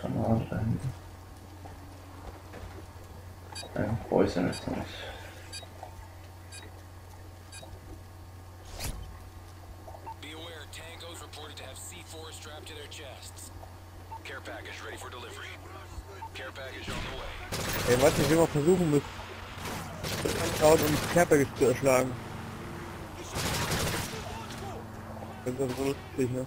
Granate da hinten. Ich ja jetzt noch nicht. Be aware, tangos reported to have C4 strapped to their chests. Care package ready for delivery. Care package on the way. Ey, was ich immer versuchen muss, anschauen und die Kerpe zu erschlagen. Das ist so lustig, ne?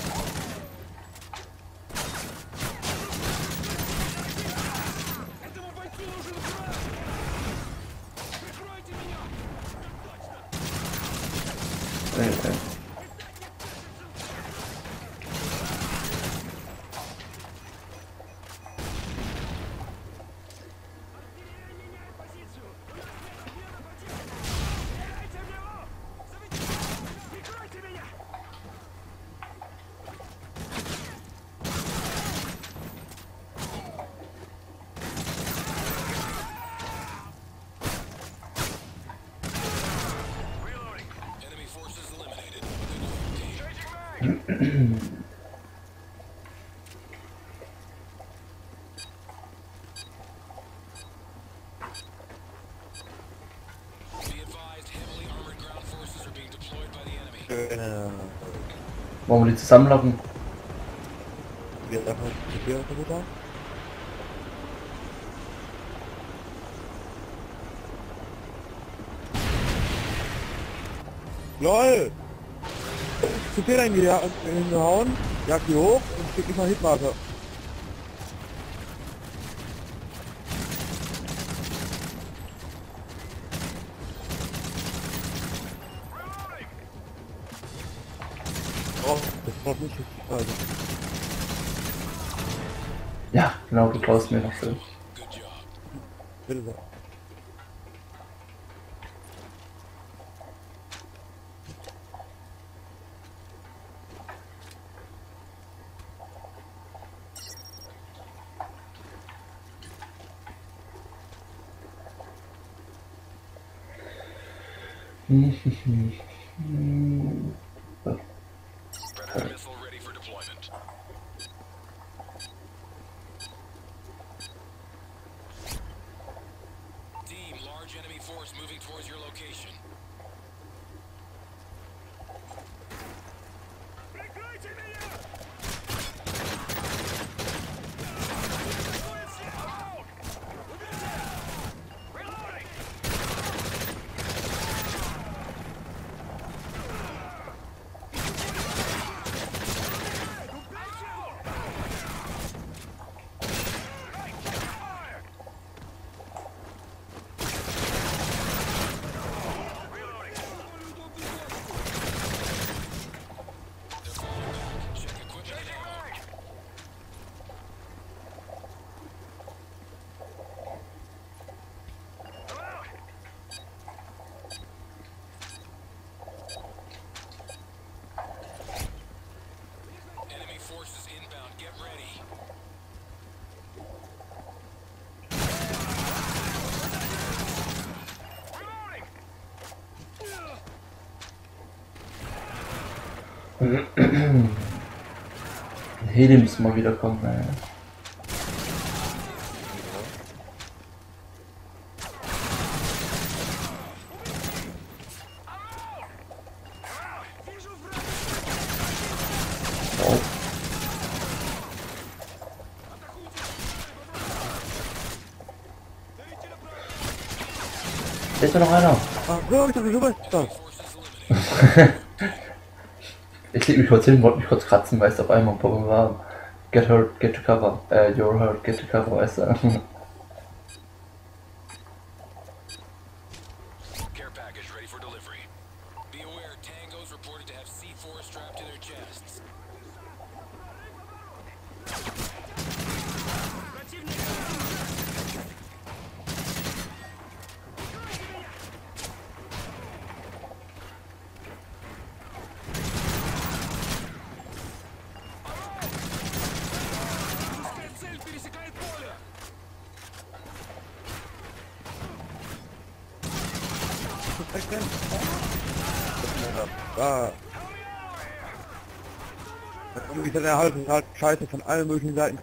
Wollen wir die zusammenlocken? Wir sagen, wir sind gut da. LOL! Zu viel hingehauen, jag die hoch und schick mich mal Hitmarker. Oh, das braucht nicht also. Ja, genau, du traust mir noch Film. Good Esses riscos. Heli müssen mal wiederkommen. Naja. Oh. Da ist ja noch einer. Ach so, ich dachte, du bist das. Ich leg mich kurz hin, wollte mich kurz kratzen, weißt du, auf einmal Pokémon war. Get hurt, get to cover. Äh, you're hurt, get to cover, weißt du. Da. Irgendwie ist der Hals halt scheiße von allen möglichen Seiten.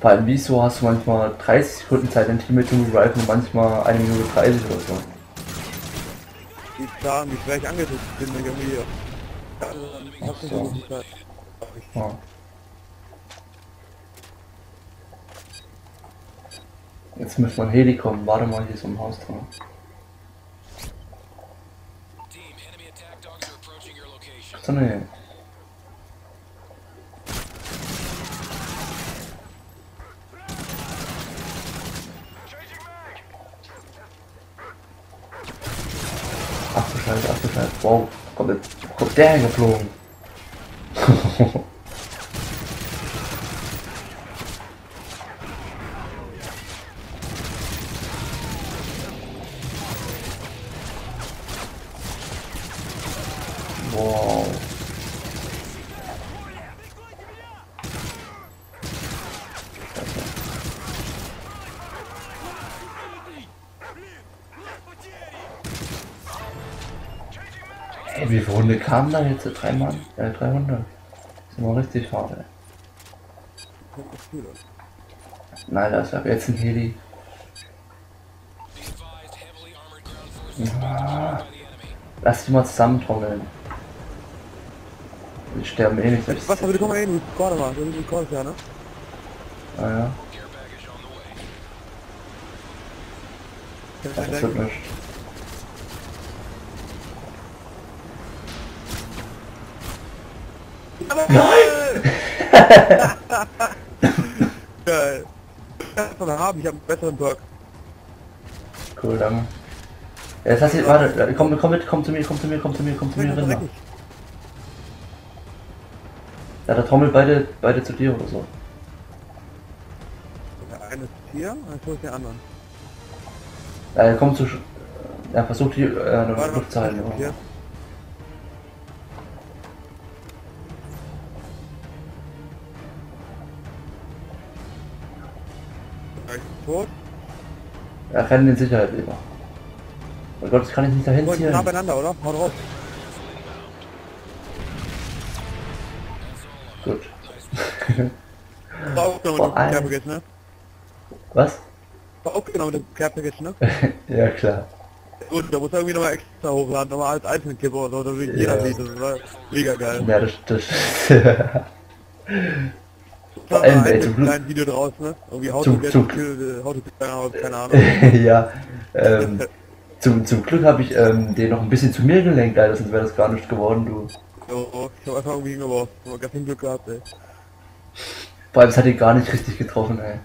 Vor allem, wieso hast du manchmal 30 Sekunden Zeit, ein Team zu reviven und manchmal eine Minute 30 oder so. Die sagen, wie schwer ich angesetzt bin, wenn ich irgendwie... Nicht so. Ja. Jetzt müsste man Heli kommen, warte mal, hier ist um Haus dran. So ne. Ach du Scheiße, ach du Scheiße, wow, kommt, kommt der geflogen? Ey, wie viele Hunde kamen da jetzt? Drei Mann? Äh, drei Hunde. Das ist immer richtig hart, aus. Nein, das ist jetzt ein Heli. Enemy. Lass die mal zusammentrommeln. Die sterben eh nicht. Was, aber du komm mal hin, du Recorder mal, du Recorder ja, ne? Ah ja, das wird denken? nicht. Geil. Das kann man haben, ich hab einen besseren Perk. Cool, danke. Jetzt hast du, warte, komm, komm mit, komm zu mir, komm zu mir, komm zu mir, komm zu mir, Nein, Rinder. Ja, da trommelt beide, beide zu dir oder so. Der eine ist hier, dann hol ich den anderen. Ja, komm zu, ja, versuch die, äh, Luft zu halten. Tot. Ja, renn in Sicherheit lieber. Oh Gott, das kann ich nicht dahin ziehen. nah beieinander, oder? Hau drauf. Gut. War aufgenommen Vor mit dem allem- Care Package, ne? Was? War aufgenommen mit dem Care Package, ne? ja, klar. Gut, da muss er irgendwie nochmal extra hochladen, nochmal als Einzelkipper oder so, damit jeder Ja. sieht. Das war mega geil. Ja, das, das, War allem, ein Video draus, ne? Irgendwie How Zum- to zum- kill, How to get keine Ahnung, keine Ahnung. ja, ähm, zum, zum Glück habe ich ähm, den noch ein bisschen zu mir gelenkt, Alter, sonst wäre das gar nicht geworden, du. So, ich hab einfach irgendwie hingeworfen. Aber ganz viel Glück gehabt, ey. Vor allem, es hat ihn gar nicht richtig getroffen, ey.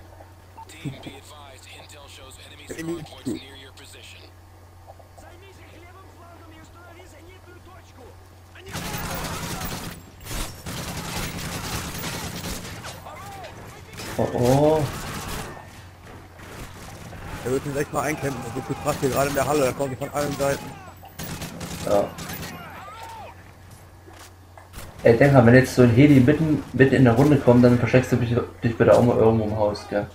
Oh, oh. Er wird uns echt mal einkämpfen. Das ist so krass hier gerade in der Halle. Da kommt von allen Seiten. Ja. Ey, denk mal, wenn jetzt so ein Heli mitten, mitten in der Runde kommt, dann versteckst du dich, dich bitte auch mal irgendwo im Haus, gell?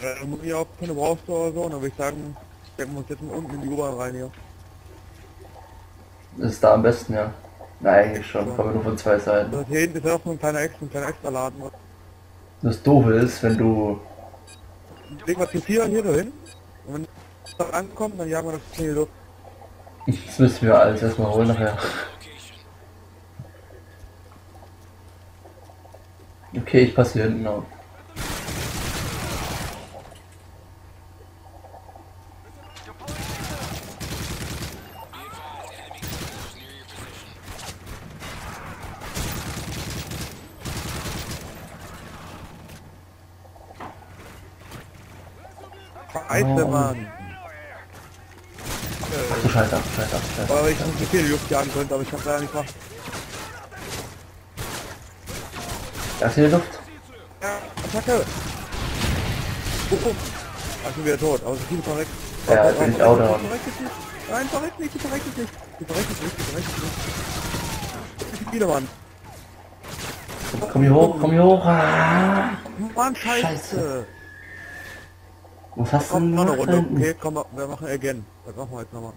Äh, muss ich auch keine brauchst oder so. Und dann würde ich sagen, stecken wir uns jetzt mal unten in die U-Bahn rein hier. Das ist da am besten, ja. Na, eigentlich schon, aber nur von zwei Seiten. Also hier hinten ist auch so ein kleiner extra, ein kleiner extra Laden. Das Doofe ist, wenn du... Legen wir zu vier hier hin. Und wenn wir da ankommen, dann jagen wir das Ziel los. Das müssen wir alles erstmal holen nachher. Okay, ich passe hier hinten auf. Scheiße, Oh. Mann. Ach du Scheiße, ach du Scheiße, ach du Scheiße. Aber ich nicht so viel Luft jagen könnte, aber ich hab leider nicht was. Da ist hier Luft. Ja, Attacke! Oh, oh. Ah, ich bin wieder tot, aber sie sind verreckt. Ja, Oh, bin ich auch down. nicht, verreckt nicht. Nein, verreckt nicht, die verreckt nicht. Die verreckt nicht, die verreckt nicht. Ich viele Mann. Komm hier hoch, komm hier hoch. Ah. Mann, scheiße. Scheiße. Was hast du Komm, denn noch eine noch da Runde. Okay, komm, wir machen again. Das machen wir jetzt nochmal.